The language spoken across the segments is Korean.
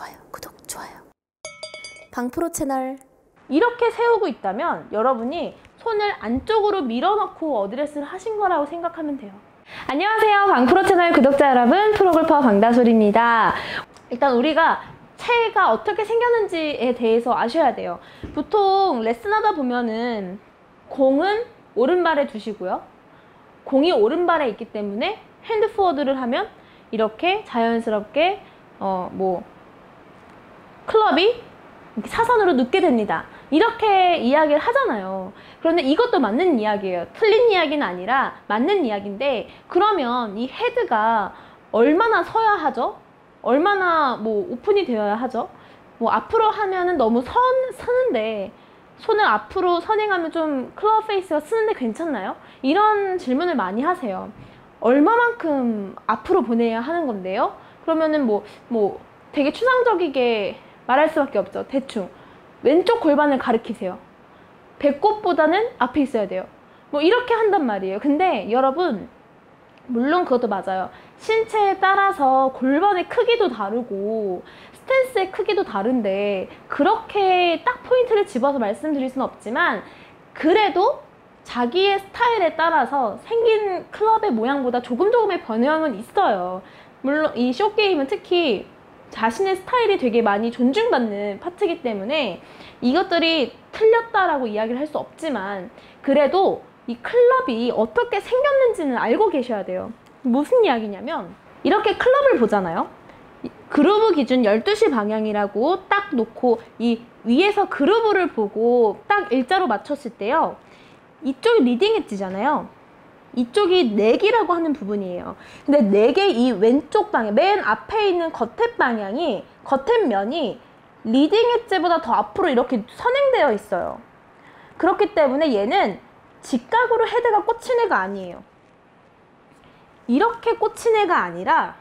좋아요, 구독, 좋아요. 방프로 채널 이렇게 세우고 있다면 여러분이 손을 안쪽으로 밀어넣고 어드레스를 하신 거라고 생각하면 돼요. 안녕하세요. 방프로 채널 구독자 여러분, 프로골퍼 방다솔입니다. 일단 우리가 체가 어떻게 생겼는지에 대해서 아셔야 돼요. 보통 레슨하다 보면은 공은 오른발에 두시고요. 공이 오른발에 있기 때문에 hand forward를 하면 이렇게 자연스럽게 어 뭐 클럽이 사선으로 눕게 됩니다. 이렇게 이야기를 하잖아요. 그런데 이것도 맞는 이야기예요. 틀린 이야기는 아니라 맞는 이야기인데 그러면 이 헤드가 얼마나 서야 하죠? 얼마나 뭐 오픈이 되어야 하죠? 뭐 앞으로 하면은 너무 선 서는데 손을 앞으로 선행하면 좀 club face가 서는데 괜찮나요? 이런 질문을 많이 하세요. 얼마만큼 앞으로 보내야 하는 건데요? 그러면은 뭐, 뭐 되게 추상적이게 말할 수밖에 없죠. 대충. 왼쪽 골반을 가리키세요. 배꼽보다는 앞에 있어야 돼요. 뭐 이렇게 한단 말이에요. 근데 여러분, 물론 그것도 맞아요. 신체에 따라서 골반의 크기도 다르고 스탠스의 크기도 다른데 그렇게 딱 포인트를 집어서 말씀드릴 수는 없지만 그래도 자기의 스타일에 따라서 생긴 클럽의 모양보다 조금 조금의 변형은 있어요. 물론 이 쇼게임은 특히 자신의 스타일이 되게 많이 존중받는 파트이기 때문에 이것들이 틀렸다라고 이야기를 할 수 없지만 그래도 이 클럽이 어떻게 생겼는지는 알고 계셔야 돼요. 무슨 이야기냐면 이렇게 클럽을 보잖아요. 그루브 기준 12시 방향이라고 딱 놓고 이 위에서 그루브를 보고 딱 일자로 맞췄을 때요. 이쪽이 leading edge잖아요. 이쪽이 neck이라고 하는 부분이에요. 근데 neck의 왼쪽 방향, 맨 앞에 있는 겉탭 방향이, 겉탭 면이 leading edge보다 더 앞으로 이렇게 선행되어 있어요. 그렇기 때문에 얘는 직각으로 헤드가 꽂힌 애가 아니에요. 이렇게 꽂힌 애가 아니라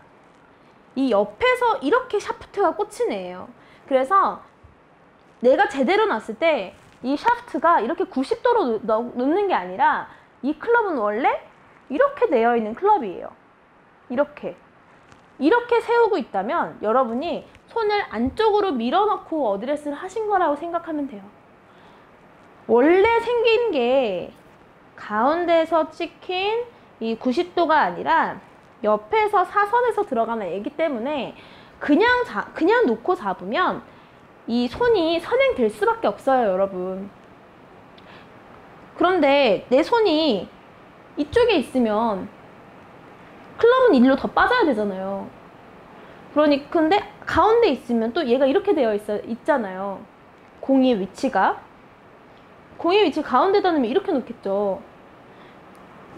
이 옆에서 이렇게 샤프트가 꽂힌 애예요. 그래서 내가 제대로 놨을 때 이 샤프트가 이렇게 90도로 놓는 게 아니라 이 클럽은 원래 이렇게 되어 있는 클럽이에요. 이렇게. 이렇게 세우고 있다면 여러분이 손을 안쪽으로 밀어넣고 어드레스를 하신 거라고 생각하면 돼요. 원래 생긴 게 가운데서 찍힌 이 90도가 아니라 옆에서 사선에서 들어가는 애기 때문에 그냥 자, 그냥 놓고 잡으면 이 손이 선행될 수밖에 없어요, 여러분. 그런데 내 손이 이쪽에 있으면 클럽은 일로 더 빠져야 되잖아요. 그러니 근데 가운데 있으면 또 얘가 이렇게 되어 있어 있잖아요. 공의 위치가 공의 위치 가운데다 놓으면 이렇게 놓겠죠.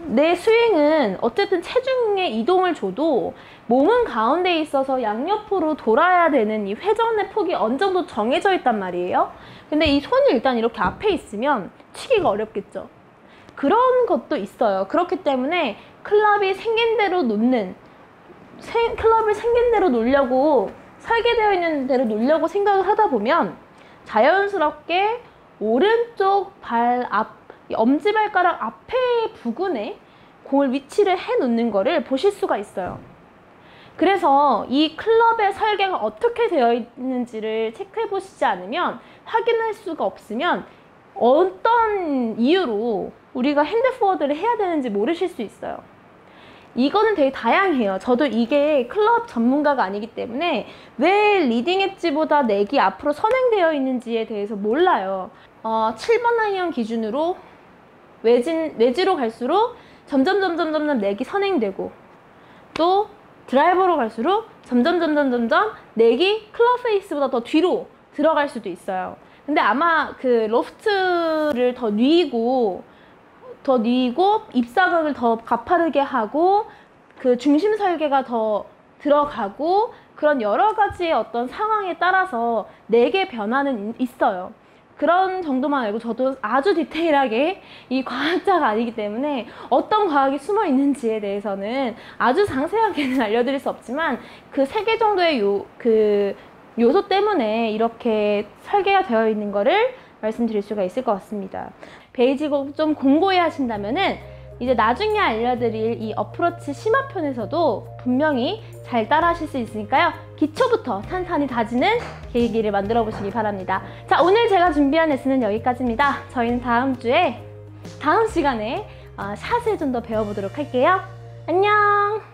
내 스윙은 어쨌든 체중의 이동을 줘도 몸은 가운데 있어서 양옆으로 돌아야 되는 이 회전의 폭이 어느 정도 정해져 있단 말이에요. 근데 이 손이 일단 이렇게 앞에 있으면 치기가 어렵겠죠. 그런 것도 있어요. 그렇기 때문에 클럽이 생긴 대로 놓는 생, 클럽을 생긴 대로 놓으려고 설계되어 있는 대로 놓으려고 생각을 하다 보면 자연스럽게 오른쪽 발 앞, 엄지발가락 앞에 부근에 공을 위치를 해 놓는 거를 보실 수가 있어요. 그래서 이 클럽의 설계가 어떻게 되어 있는지를 체크해 보시지 않으면 확인할 수가 없으면 어떤 이유로 우리가 hand forward를 해야 되는지 모르실 수 있어요. 이거는 되게 다양해요. 저도 이게 클럽 전문가가 아니기 때문에 왜 leading edge보다 neck이 앞으로 선행되어 있는지에 대해서 몰라요. 어, 7번 아이언 기준으로 웨지, 웨지로 갈수록 점점 점점 점점 neck이 선행되고 또 드라이버로 갈수록 점점 점점 점점 neck이 클럽 페이스보다 더 뒤로 들어갈 수도 있어요. 근데 아마 그 로프트를 더 뉘고 더 뉘고 입사각을 더 가파르게 하고 그 중심 설계가 더 들어가고 그런 여러 가지의 어떤 상황에 따라서 neck의 변화는 있어요. 그런 정도만 알고 저도 아주 디테일하게 이 과학자가 아니기 때문에 어떤 과학이 숨어 있는지에 대해서는 아주 상세하게는 알려드릴 수 없지만 그 세 개 정도의 요, 그 요소 때문에 이렇게 설계가 되어 있는 거를 말씀드릴 수가 있을 것 같습니다. 베이직을 좀 공고히 하신다면은 이제 나중에 알려드릴 이 어프로치 심화편에서도 분명히 잘 따라 하실 수 있으니까요. 기초부터 탄탄히 다지는 계기를 만들어 보시기 바랍니다. 자, 오늘 제가 준비한 레슨은 여기까지입니다. 저희는 다음 주에, 다음 시간에 어, 샷을 좀 더 배워보도록 할게요. 안녕!